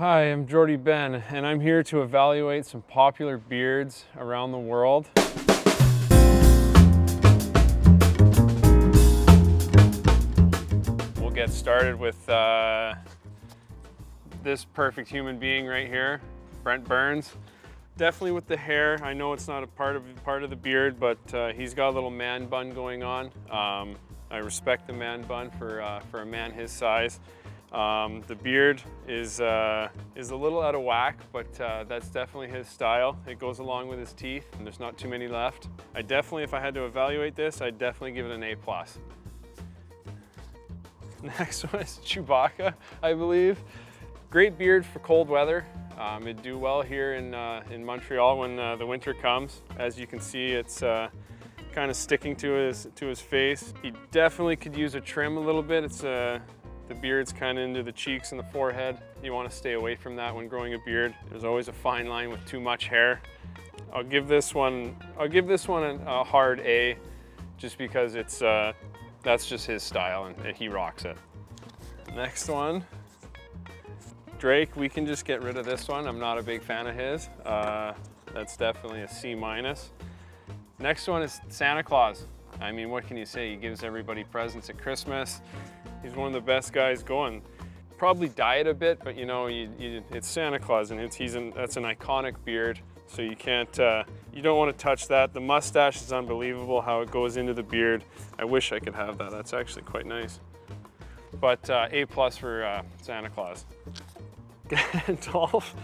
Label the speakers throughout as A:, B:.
A: Hi, I'm Jordie Benn, and I'm here to evaluate some popular beards around the world. We'll get started with uh, this perfect human being right here, Brent Burns. Definitely with the hair. I know it's not a part of part of the beard, but uh, he's got a little man bun going on. Um, I respect the man bun for uh, for a man his size. Um, the beard is uh, is a little out of whack, but uh, that's definitely his style. It goes along with his teeth, and there's not too many left. I definitely, if I had to evaluate this, I'd definitely give it an A plus. Next one is Chewbacca, I believe. Great beard for cold weather. Um, it'd do well here in, uh, in Montreal when uh, the winter comes. As you can see, it's uh, kind of sticking to his, to his face. He definitely could use a trim a little bit. It's uh, the beard's kind of into the cheeks and the forehead. You want to stay away from that when growing a beard. There's always a fine line with too much hair. I'll give this one, I'll give this one a, hard A, just because it's, uh, that's just his style and he rocks it. Next one, Drake, we can just get rid of this one. I'm not a big fan of his. Uh, that's definitely a C minus. Next one is Santa Claus. I mean, what can you say? He gives everybody presents at Christmas. He's one of the best guys going. Probably diet a bit, but you know, you, you, it's Santa Claus and it's, he's an, that's an iconic beard. So you can't, uh, you don't want to touch that. The mustache is unbelievable how it goes into the beard. I wish I could have that. That's actually quite nice. But uh, A plus for uh, Santa Claus. Dolph,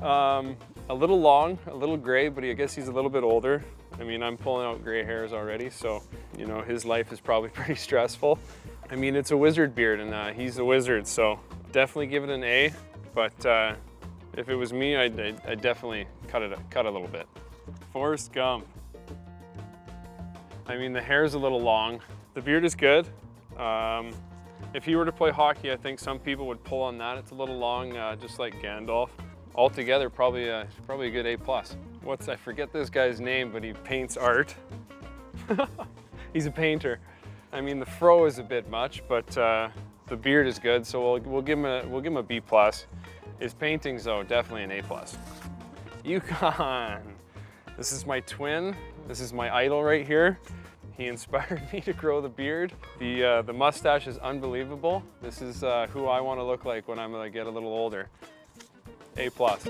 A: um, a little long, a little gray, but I guess he's a little bit older. I mean, I'm pulling out gray hairs already, so, you know, his life is probably pretty stressful. I mean, it's a wizard beard and uh, he's a wizard, so definitely give it an A, but uh, if it was me, I'd, I'd, I'd, definitely cut it cut a little bit. Forrest Gump. I mean, the hair is a little long. The beard is good. Um, if he were to play hockey, I think some people would pull on that. It's a little long, uh, just like Gandalf. Altogether, probably a, probably a good A+. plus. What's, I forget this guy's name, but he paints art. He's a painter. I mean, the fro is a bit much, but uh, the beard is good, so we'll, we'll, give him a, we'll give him a B+. plus. His paintings, though, definitely an A+. plus. Yukon. This is my twin. This is my idol right here. He inspired me to grow the beard. The, uh, the mustache is unbelievable. This is uh, who I want to look like when I'm gonna get a little older. A plus.